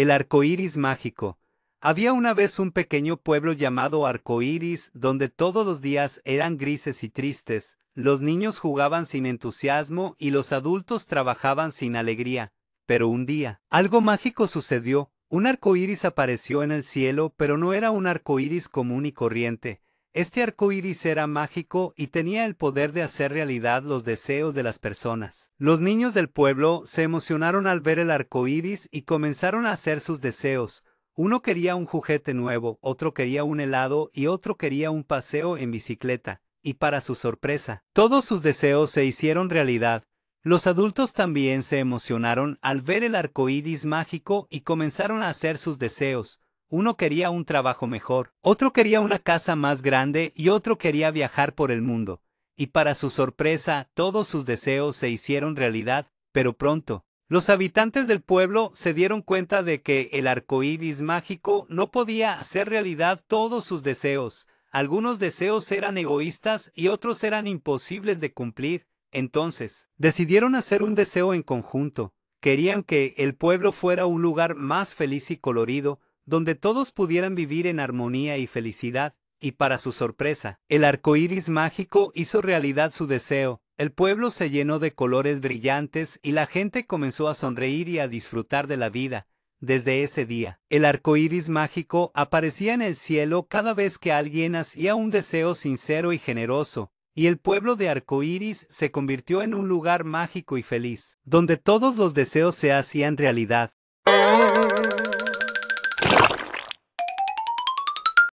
El arco iris mágico. Había una vez un pequeño pueblo llamado Arco Iris, donde todos los días eran grises y tristes, los niños jugaban sin entusiasmo y los adultos trabajaban sin alegría. Pero un día, algo mágico sucedió. Un arco iris apareció en el cielo, pero no era un arco iris común y corriente. Este arco iris era mágico y tenía el poder de hacer realidad los deseos de las personas. Los niños del pueblo se emocionaron al ver el arco iris y comenzaron a hacer sus deseos. Uno quería un juguete nuevo, otro quería un helado y otro quería un paseo en bicicleta. Y para su sorpresa, todos sus deseos se hicieron realidad. Los adultos también se emocionaron al ver el arco iris mágico y comenzaron a hacer sus deseos. Uno quería un trabajo mejor, otro quería una casa más grande y otro quería viajar por el mundo. Y para su sorpresa, todos sus deseos se hicieron realidad, pero pronto. Los habitantes del pueblo se dieron cuenta de que el arco iris mágico no podía hacer realidad todos sus deseos. Algunos deseos eran egoístas y otros eran imposibles de cumplir. Entonces, decidieron hacer un deseo en conjunto. Querían que el pueblo fuera un lugar más feliz y colorido, donde todos pudieran vivir en armonía y felicidad, y para su sorpresa, el arco iris mágico hizo realidad su deseo. El pueblo se llenó de colores brillantes y la gente comenzó a sonreír y a disfrutar de la vida. Desde ese día, el arco iris mágico aparecía en el cielo cada vez que alguien hacía un deseo sincero y generoso, y el pueblo de arco iris se convirtió en un lugar mágico y feliz, donde todos los deseos se hacían realidad.